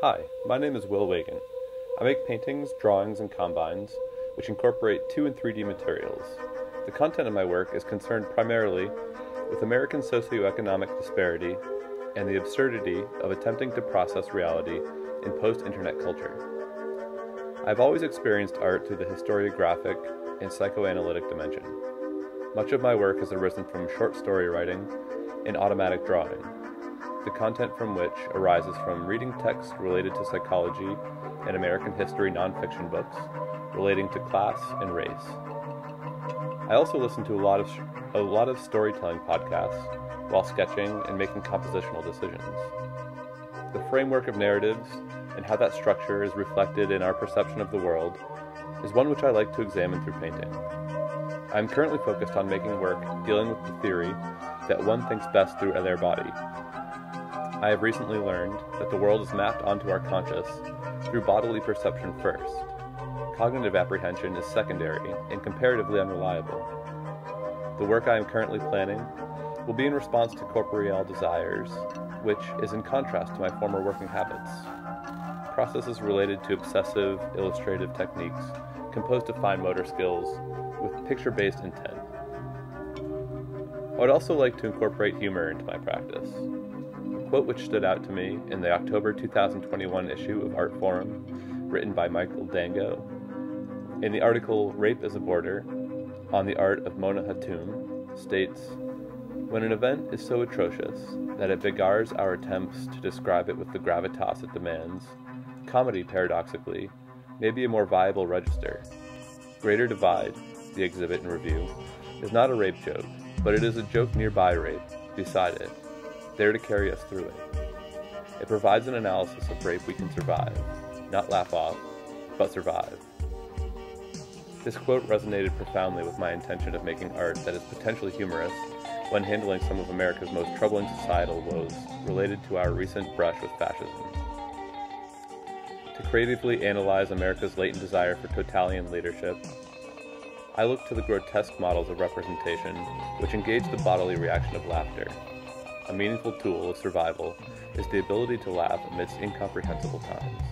Hi, my name is Will Weygint. I make paintings, drawings, and combines, which incorporate 2 and 3D materials. The content of my work is concerned primarily with American socioeconomic disparity and the absurdity of attempting to process reality in post internet culture. I've always experienced art through the historiographic and psychoanalytic dimension. Much of my work has arisen from short story writing and automatic drawing, the content from which arises from reading texts related to psychology and American history nonfiction books relating to class and race. I also listen to a lot of sh- a lot of storytelling podcasts while sketching and making compositional decisions. The framework of narratives and how that structure is reflected in our perception of the world is one which I like to examine through painting. I am currently focused on making work dealing with the theory that one thinks best through their body. I have recently learned that the world is mapped onto our conscious through bodily perception first. Cognitive apprehension is secondary and comparatively unreliable. The work I am currently planning will be in response to corporeal desires, which is in contrast to my former working habits. Processes related to obsessive illustrative techniques composed of fine motor skills with picture based intent. I would also like to incorporate humor into my practice. Quote which stood out to me in the October 2021 issue of Artforum, written by Michael Dango, in the article Rape is a Border on the Art of Mona Hatoum, states When an event is so atrocious that it begars our attempts to describe it with the gravitas it demands, comedy, paradoxically, may be a more viable register. Greater Divide, the exhibit and review, is not a rape joke, but it is a joke nearby rape, beside it, there to carry us through it. It provides an analysis of rape we can survive, not laugh off, but survive. This quote resonated profoundly with my intention of making art that is potentially humorous when handling some of America's most troubling societal woes related to our recent brush with fascism. To creatively analyze America's latent desire for totalitarian leadership, I look to the grotesque models of representation which engage the bodily reaction of laughter. A meaningful tool of survival is the ability to laugh amidst incomprehensible times.